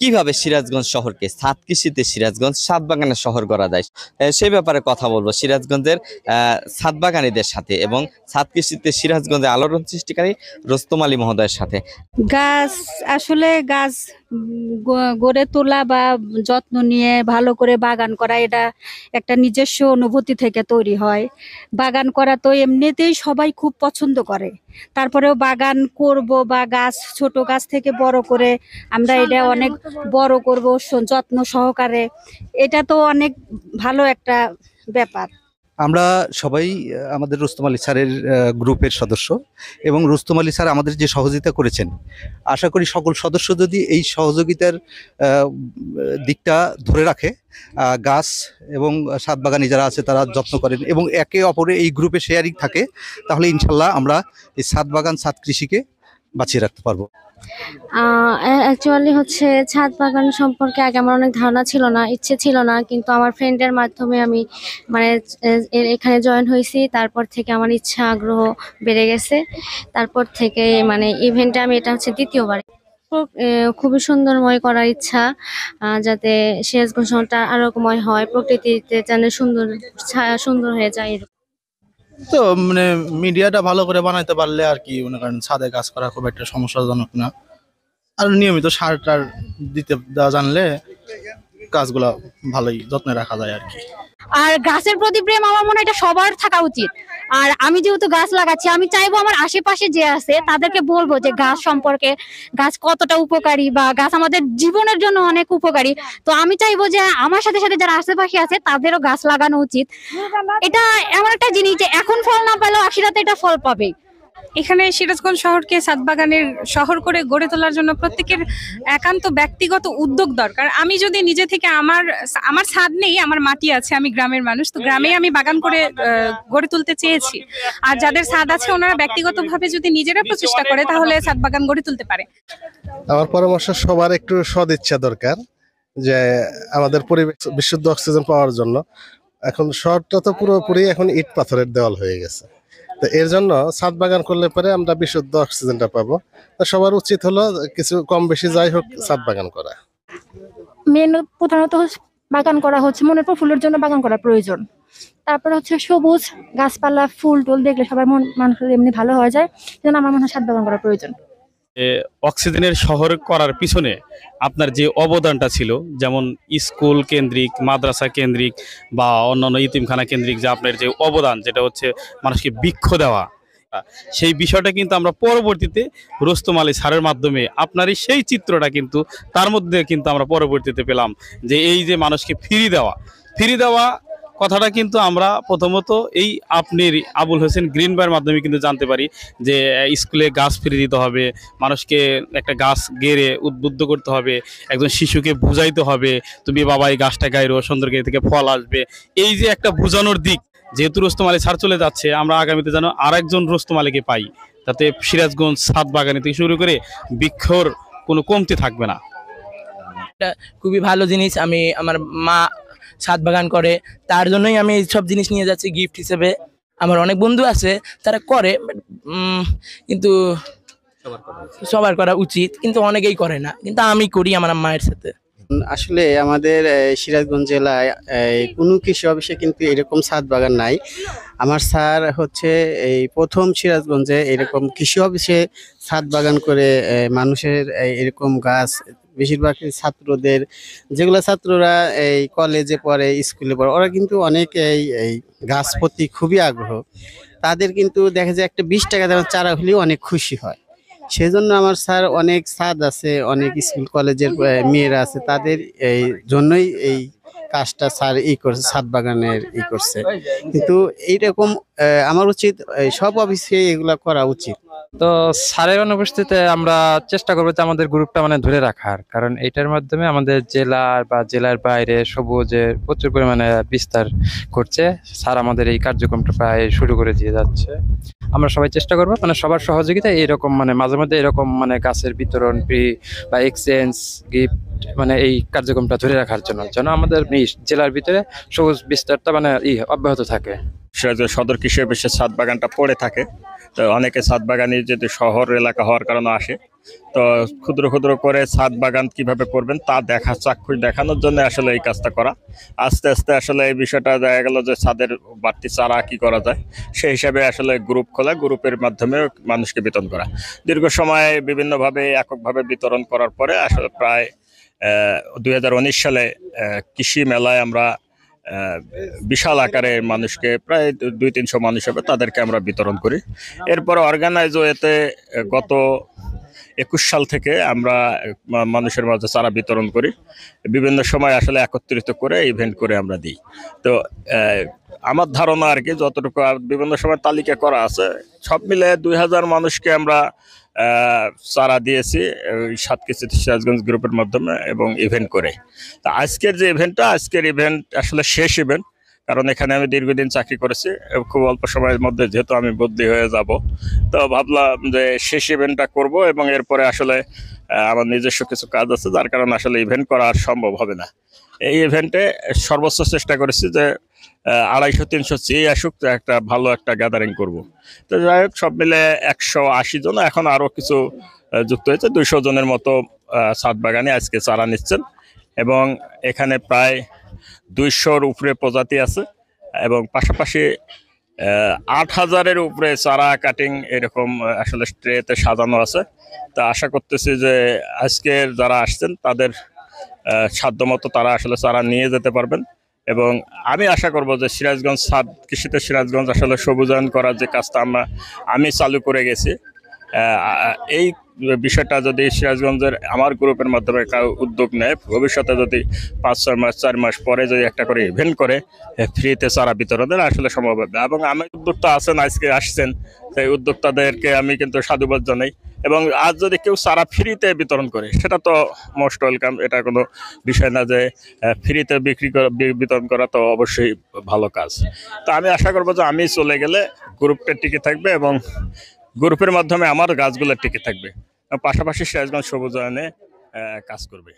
কীভাবে সিরাজগঞ্জ শহরকে সাত কৃষিতে সিরাজগঞ্জ সাত বাগানের শহর করা যায়? সেই ব্যাপারে কথা বলব সিরাজগঞ্জের সাত বাগানীদের সাথে এবং সাত কৃষিতে সিরাজগঞ্জে আলোড়ন সৃষ্টিকারী রোস্তম আলী মহোদয়ের সাথে। গাছ, আসলে গাছ গড়ে তোলা বা যত্ন নিয়ে ভালো করে বাগান করা এটা একটা নিজস্ব অনুভূতি থেকে তৈরি হয়। বাগান করা তো এমনিতেই সবাই খুব পছন্দ করে। তারপরেও বাগান করব বা গাছ ছোট গাছ থেকে বড় করে আমরা এটা অনেক বড় করব যত্ন সহকারে। এটা তো অনেক ভালো একটা ব্যাপার। আমরা সবাই আমাদের রুস্তম আলী স্যারের গ্রুপের সদস্য এবং রুস্তম আলী স্যার আমাদের যে সহযোগিতা করেছেন, আশা করি সকল সদস্য যদি এই সহযোগিতার দিকটা ধরে রাখে গাছ এবং সাত বাগানি যারা আছে তারা যত্ন করেন এবং একে অপরে এই গ্রুপে শেয়ারিং থাকে, তাহলে ইনশাল্লাহ আমরা এই সাত বাগান সাত কৃষিকে বাঁচিয়ে রাখতে পারব। অ্যাকচুয়ালি হচ্ছে ছাদ বাগান সম্পর্কে আগে আমার অনেক ধারণা ছিল না, ইচ্ছে ছিল না, কিন্তু আমার ফ্রেন্ডের মাধ্যমে আমি মানে এখানে জয়েন হয়েছি, তারপর থেকে আমার ইচ্ছা, আগ্রহ বেড়ে গেছে। তারপর থেকে মানে ইভেন্টে আমি এটা হচ্ছে দ্বিতীয়বার। খুব- খুবই সুন্দরময় করার ইচ্ছা যাতে সিরাজগঞ্জ শহরটা আরোগ্যময় হয়, প্রকৃতিতে যেন সুন্দর, ছায়া সুন্দর হয়ে যায়। তো মানে মিডিয়াটা ভালো করে বানাইতে পারলে আর কি, মনে করেন ছাদে কাজ করা খুব একটা সমস্যাজনক না। আর নিয়মিত সার টার দিতে দেওয়া জানলে গাছগুলা ভালোই যত্নে রাখা যায় আর কি। আর গাছের প্রতি প্রেম আমার মনে হয় এটা সবার থাকা উচিত। আর আমি যেহেতু গাছ লাগাচ্ছি, আমি চাইব আমার আশেপাশে যে আছে তাদেরকে বলব যে গাছ সম্পর্কে গাছ কতটা উপকারী বা গাছ আমাদের জীবনের জন্য অনেক উপকারী। তো আমি চাইব যে আমার সাথে সাথে যারা আশেপাশে আছে তাদেরও গাছ লাগানো উচিত। এটা এমন একটা জিনিস যে এখন ফল না পেলেও আশিরাতে এটা ফল পাবে। এখানে সিরাজগঞ্জ শহরকে সাতবাগানের শহর করে গড়ে তোলার জন্য প্রত্যেকের একান্ত ব্যক্তিগত উদ্যোগ দরকার। আমি যদি নিজে থেকে আমার আমার ছাদ নেই, আমার মাটি আছে, আমি গ্রামের মানুষ, তো গ্রামে আমি বাগান করে গড়ে তুলতে চেয়েছি। আর যাদের ছাদ আছে, ওনারা ব্যক্তিগতভাবে যদি নিজেরা প্রচেষ্টা করে, তাহলে ছাদ বাগান গড়ে তুলতে পারে। আমার পরামর্শ, সবার একটু সদিচ্ছা দরকার যে আমাদের পরিবেশ, বিশুদ্ধ অক্সিজেন পাওয়ার জন্য। এখন শহরটা তো পুরোপুরি এখন ইট পাথরের দেওয়াল হয়ে গেছে। তো এর জন্য ছাদ বাগান করলে পরে আমরা বিশুদ্ধ অক্সিজেনটা পাবো। তো সবার উচিত হলো কিছু কম বেশি যাই হোক ছাদ বাগান করা। মেন প্রধানত বাগান করা হচ্ছে, মনের ফুলের জন্য বাগান করা প্রয়োজন। তারপরে হচ্ছে সবুজ গাছপালা, ফুল, টুল দেখলে সবার মন মানুষের এমনি ভালো হয়ে যায়। সেজন্য আমার মনে হয় ছাদ বাগান করা প্রয়োজন। অক্সিজেনের শহর করার পিছনে আপনার যে অবদানটা ছিল, যেমন স্কুল কেন্দ্রিক, মাদ্রাসা কেন্দ্রিক বা অন্যান্য ইতিমখানা কেন্দ্রিক যে আপনার যে অবদান, যেটা হচ্ছে মানুষকে বৃক্ষ দেওয়া। সেই বিষয়টা কিন্তু আমরা পরবর্তীতে রোস্তম আলী স্যারের মাধ্যমে আপনারই সেই চিত্রটা কিন্তু তার মধ্যে কিন্তু আমরা পরবর্তীতে পেলাম যে এই যে মানুষকে ফ্রি দেওয়া। ফ্রি দেওয়া কথাটা কিন্তু আমরা প্রথমত এই আপনির আবুল হোসেন গ্রিন বাইয়ের মাধ্যমে কিন্তু জানতে পারি যে স্কুলে গাছ ফিরে দিতে হবে, মানুষকে একটা গাছ গেড়ে উদ্বুদ্ধ করতে হবে, একজন শিশুকে বুঝাইতে হবে, তুমি বাবা এই গাছটা গাইরো সুন্দর গেড়ে থেকে ফল আসবে। এই যে একটা বোঝানোর দিক, যেহেতু রোস্তম আলী ছাড় চলে যাচ্ছে, আমরা আগামীতে যেন আরেকজন রোস্তম আলীকে পাই, তাতে সিরাজগঞ্জ সাত বাগানি থেকে শুরু করে বৃক্ষর কোনো কমতি থাকবে না। খুবই ভালো জিনিস, আমি আমার মা ছাদ বাগান করে তার জন্যই আমি এই সব জিনিস নিয়ে যাচ্ছি গিফট হিসেবে। আমার অনেক বন্ধু আছে তারা করে কিন্তু সবার করা উচিত। কিন্তু অনেকেই করে না। কিন্তু আমি করি আমার মায়ের সাথে। আসলে আমাদের সিরাজগঞ্জ জেলায় কোনো কৃষি অফিসে কিন্তু এরকম ছাদ বাগান নাই। আমার স্যার হচ্ছে এই প্রথম সিরাজগঞ্জে এরকম কৃষি অফিসে ছাদ বাগান করে মানুষের এরকম গাছ বেশিরভাগ ছাত্রদের, যেগুলো ছাত্ররা এই কলেজে পড়ে স্কুলে পড়ে, ওরা কিন্তু অনেক এই এই গাছ প্রতি খুবই আগ্রহ। তাদের কিন্তু দেখা যায় একটা বিশ টাকা দামের চারা হলেও অনেক খুশি হয়। সেজন্য আমার স্যার অনেক ছাদ আছে, অনেক স্কুল কলেজের মেয়েরা আছে, তাদের এই জন্যই এই কাজটা স্যার ই করছে, ছাদ বাগানের ই করছে। কিন্তু এইরকম আমার উচিত সব অফিসে এগুলা করা উচিত। তো স্যারের অনুপস্থিতিতে আমরা চেষ্টা করব যে আমাদের গ্রুপটা মানে ধরে রাখার। কারণ এটার মাধ্যমে আমাদের জেলার বা জেলার বাইরে সবুজের প্রচুর পরিমাণে বিস্তার করছে। স্যার আমাদের এই কার্যক্রমটা প্রায় শুরু করে দিয়ে যাচ্ছে। আমরা সবাই চেষ্টা করব মানে সবার সহযোগিতায় এরকম মানে মাঝে মধ্যে এরকম মানে গাছের বিতরণ ফ্রি বা এক্সচেঞ্জ গিফট মানে এই কার্যক্রমটা ধরে রাখার জন্য। যেন আমাদের জেলার ভিতরে সবুজ বিস্তারটা মানে ই অব্যাহত থাকে। সিরাজগঞ্জ সদর কৃষি অফিসের ছাদ বাগানটা পড়ে থাকে, তো অনেকে ছাদ বাগানে যেহেতু শহর এলাকা হওয়ার কারণে আসে, তো ক্ষুদ্র ক্ষুদ্র করে ছাদ বাগান কীভাবে করবেন তা দেখা, চাক্ষুষ দেখানোর জন্য আসলে এই কাজটা করা। আস্তে আস্তে আসলে এই বিষয়টা দেখা গেল যে ছাদের বাড়তি চারা কি করা যায় সেই হিসাবে আসলে গ্রুপ খোলা, গ্রুপের মাধ্যমে মানুষকে বিতরণ করা। দীর্ঘ সময় বিভিন্নভাবে, এককভাবে বিতরণ করার পরে আসলে প্রায় দু হাজার উনিশ সালে কৃষি মেলায় আমরা বিশাল আকারে মানুষকে, প্রায় দুই তিনশো মানুষ হবে, তাদেরকে আমরা বিতরণ করি। এরপর অর্গানাইজ ওয়েতে গত একুশ সাল থেকে আমরা মানুষের মাঝে চারা বিতরণ করি। বিভিন্ন সময় আসলে একত্রিত করে ইভেন্ট করে আমরা দিই। তো আমার ধারণা আর কি, যতটুকু বিভিন্ন সময় তালিকা করা আছে, সব মিলে দুই হাজার মানুষকে আমরা চারা দিয়েছি সাত কেজি সিরাজগঞ্জ গ্রুপের মাধ্যমে এবং ইভেন্ট করে। তা আজকের যে ইভেন্টটা আজকের ইভেন্ট আসলে শেষ ইভেন্ট কারণ এখানে আমি দীর্ঘদিন চাকরি করেছি, খুব অল্প সময়ের মধ্যে যেহেতু আমি বদলি হয়ে যাব। তো ভাবলাম যে শেষ ইভেন্টটা করব এবং এরপরে আসলে আমার নিজস্ব কিছু কাজ আছে, যার কারণে আসলে ইভেন্ট করা আর সম্ভব হবে না। এই ইভেন্টে সর্বোচ্চ চেষ্টা করেছি যে আড়াইশো, তিনশো চেয়ে আসুক, তো একটা ভালো একটা গ্যাদারিং করব। তো যাই হোক, সব মিলে একশো আশি জন, এখন আরও কিছু যুক্ত হয়েছে। দুইশো জনের মতো ছাদ বাগানে আজকে চারা নিচ্ছেন। এবং এখানে প্রায় দুইশোর উপরে প্রজাতি আছে এবং পাশাপাশি আট হাজারের উপরে চারা কাটিং এরকম আসলে ট্রেতে সাজানো আছে। তা আশা করতেছি যে আজকের যারা আসছেন, তাদের সাধ্যমতো তারা আসলে চারা নিয়ে যেতে পারবেন। এবং আমি আশা করব যে সিরাজগঞ্জ সাদ কৃষিতে সিরাজগঞ্জ আসলে সবুজায়ন করার যে কাজটা আমরা, আমি চালু করে গেছি। এই বিষয়টা যদি সিরাজগঞ্জের আমার গ্রুপের মাধ্যমে কাউ উদ্যোগ নেয়, ভবিষ্যতে যদি পাঁচ, ছয় মাস, চার মাস পরে যদি একটা করে ইভেন্ট করে ফ্রিতে চারা বিতরণের আসলে সম্ভব হবে। এবং আমি উদ্যোক্তা আছেন, আজকে আসছেন, সেই উদ্যোক্তাদেরকে আমি কিন্তু সাধুবাদ জানাই। এবং আজ যদি কেউ চারা ফ্রিতে বিতরণ করে, সেটা তো মোস্ট ওয়েলকাম এটা কোনো বিষয় না যে ফ্রিতে বিক্রি করা বিতরণ করা তো অবশ্যই ভালো কাজ। তো আমি আশা করব যে আমি চলে গেলে গ্রুপটা টিকে থাকবে এবং গ্রুপের মাধ্যমে আমার গাছগুলো টিকে থাকবে। পাশাপাশি সিরাজগঞ্জ সবুজায়নে কাজ করবে।